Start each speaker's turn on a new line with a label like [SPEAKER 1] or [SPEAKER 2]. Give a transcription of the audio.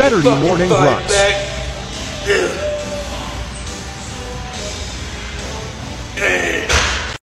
[SPEAKER 1] Saturday morning grunts.